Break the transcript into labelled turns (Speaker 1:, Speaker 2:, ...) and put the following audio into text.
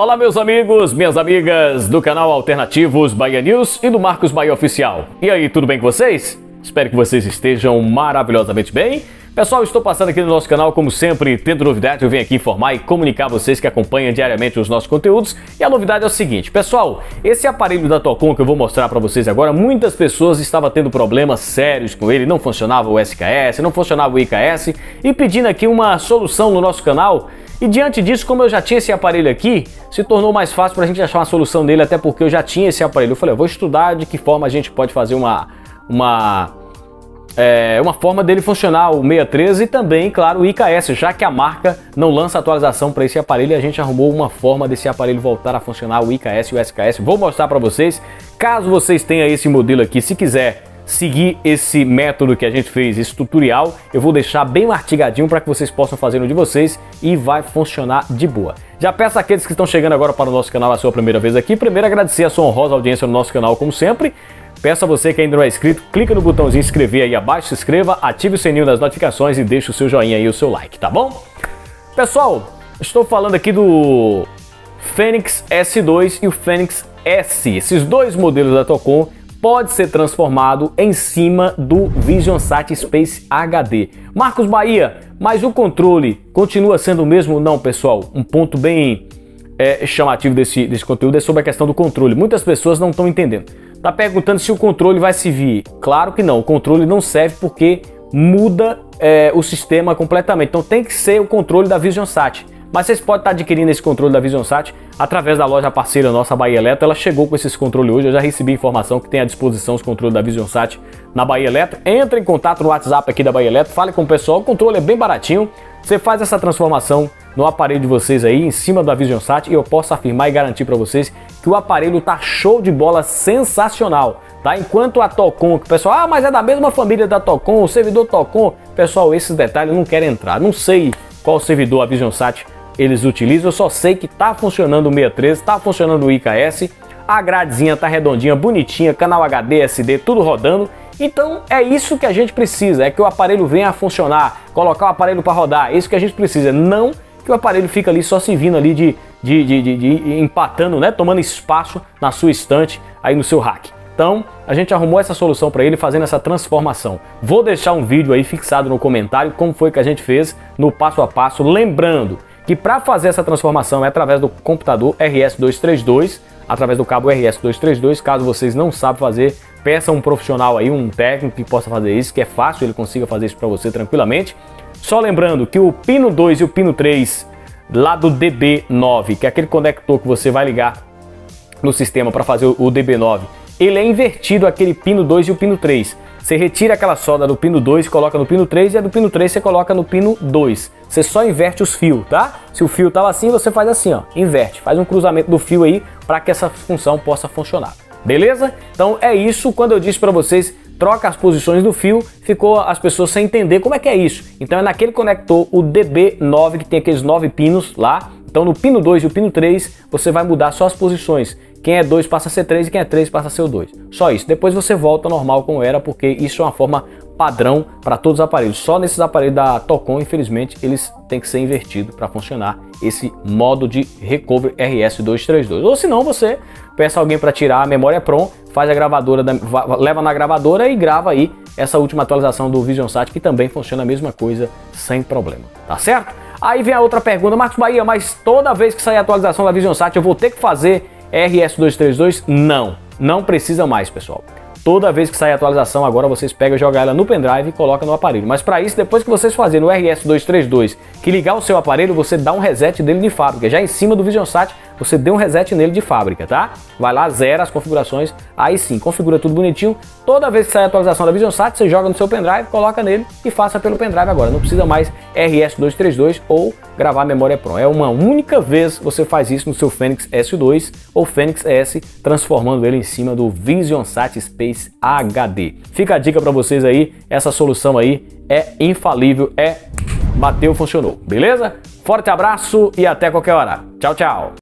Speaker 1: Olá, meus amigos, minhas amigas do canal Alternativos Bahia News e do Marcos Bahia Oficial. E aí, tudo bem com vocês? Espero que vocês estejam maravilhosamente bem. Pessoal, estou passando aqui no nosso canal, como sempre, tendo novidade, eu venho aqui informar e comunicar vocês que acompanham diariamente os nossos conteúdos. E a novidade é o seguinte, pessoal, esse aparelho da Tocom que eu vou mostrar para vocês agora, muitas pessoas estavam tendo problemas sérios com ele, não funcionava o SKS, não funcionava o IKS, e pedindo aqui uma solução no nosso canal. E diante disso, como eu já tinha esse aparelho aqui, se tornou mais fácil para a gente achar uma solução dele, até porque eu já tinha esse aparelho. Eu falei, eu vou estudar de que forma a gente pode fazer uma, uma é, uma forma dele funcionar o 613 e também, claro, o IKS, já que a marca não lança atualização para esse aparelho, a gente arrumou uma forma desse aparelho voltar a funcionar o IKS e o SKS. Vou mostrar para vocês. Caso vocês tenham esse modelo aqui, se quiser seguir esse método que a gente fez, esse tutorial, eu vou deixar bem mastigadinho para que vocês possam fazer no de vocês e vai funcionar de boa. Já peço àqueles que estão chegando agora para o nosso canal a sua primeira vez aqui, primeiro agradecer a sua honrosa audiência no nosso canal como sempre. Peço a você que ainda não é inscrito, clica no botãozinho inscrever aí abaixo, se inscreva, ative o sininho das notificações e deixe o seu joinha e o seu like, tá bom? Pessoal, estou falando aqui do Fênix S2 e o Fênix S. Esses dois modelos da Tocom pode ser transformado em cima do VisionSat Space HD. Marcos Bahia, mas o controle continua sendo o mesmo? Não, pessoal. Um ponto bem é, chamativo desse, desse conteúdo é sobre a questão do controle. Muitas pessoas não estão entendendo. Tá perguntando se o controle vai servir. Claro que não, o controle não serve porque muda é, o sistema completamente. Então tem que ser o controle da VisionSat. Mas vocês podem estar adquirindo esse controle da VisionSat através da loja parceira nossa, Bahia Eletro. Ela chegou com esses controles hoje, eu já recebi informação que tem à disposição os controles da VisionSat na Bahia Eletro. Entre em contato no WhatsApp aqui da Bahia Eletro, fale com o pessoal, o controle é bem baratinho. Você faz essa transformação no aparelho de vocês aí, em cima da VisionSat, e eu posso afirmar e garantir para vocês que o aparelho tá show de bola, sensacional, tá? Enquanto a Tocom, que o pessoal, ah, mas é da mesma família da Tocom, o servidor Tocom, pessoal, esses detalhes não querem entrar. Não sei qual servidor a VisionSat eles utilizam, eu só sei que tá funcionando o 63, tá funcionando o IKS, a gradezinha tá redondinha, bonitinha, canal HD, SD, tudo rodando. Então é isso que a gente precisa, é que o aparelho venha a funcionar, colocar o aparelho para rodar, é isso que a gente precisa, não que o aparelho fica ali só se vindo ali de, de, de, de, de empatando, né, tomando espaço na sua estante aí no seu rack. Então, a gente arrumou essa solução para ele fazendo essa transformação. Vou deixar um vídeo aí fixado no comentário como foi que a gente fez no passo a passo, lembrando que para fazer essa transformação é através do computador RS232, através do cabo RS232. Caso vocês não sabem fazer, peça um profissional aí, um técnico que possa fazer isso, que é fácil, ele consiga fazer isso para você tranquilamente. Só lembrando que o pino 2 e o pino 3 lá do DB9, que é aquele conector que você vai ligar no sistema para fazer o DB9, ele é invertido aquele pino 2 e o pino 3. Você retira aquela solda do pino 2 e coloca no pino 3 e a do pino 3 você coloca no pino 2. Você só inverte os fios, tá? Se o fio tava assim, você faz assim, ó, inverte, faz um cruzamento do fio aí para que essa função possa funcionar. Beleza? Então é isso, quando eu disse para vocês, troca as posições do fio, ficou as pessoas sem entender como é que é isso. Então é naquele conector, o DB9, que tem aqueles nove pinos lá. Então no pino 2 e o pino 3, você vai mudar só as posições. Quem é 2 passa a ser 3 e quem é 3 passa a ser o 2. Só isso. Depois você volta normal como era, porque isso é uma forma padrão para todos os aparelhos. Só nesses aparelhos da Tocom, infelizmente, eles têm que ser invertidos para funcionar esse modo de recovery RS232. Ou se não, você peça alguém para tirar a memória PROM, faz a gravadora, da, leva na gravadora e grava aí essa última atualização do VisionSat, que também funciona a mesma coisa sem problema. Tá certo? Aí vem a outra pergunta, Marcos Bahia, mas toda vez que sair a atualização da VisionSat eu vou ter que fazer RS232? Não, não precisa mais, pessoal. Toda vez que sair atualização, agora vocês pegam, jogam ela no pendrive e colocam no aparelho. Mas para isso, depois que vocês fazerem no RS232, que ligar o seu aparelho, você dá um reset dele de fábrica. Já em cima do VisionSat, você deu um reset nele de fábrica, tá? Vai lá, zera as configurações, aí sim, configura tudo bonitinho. Toda vez que sair a atualização da VisionSat, você joga no seu pendrive, coloca nele e faça pelo pendrive agora. Não precisa mais RS232 ou gravar memória PROM. É uma única vez você faz isso no seu Fênix S2 ou Fênix S, transformando ele em cima do VisionSat Space HD. Fica a dica para vocês aí, essa solução aí é infalível, é bateu, funcionou, beleza? Forte abraço e até qualquer hora. Tchau, tchau.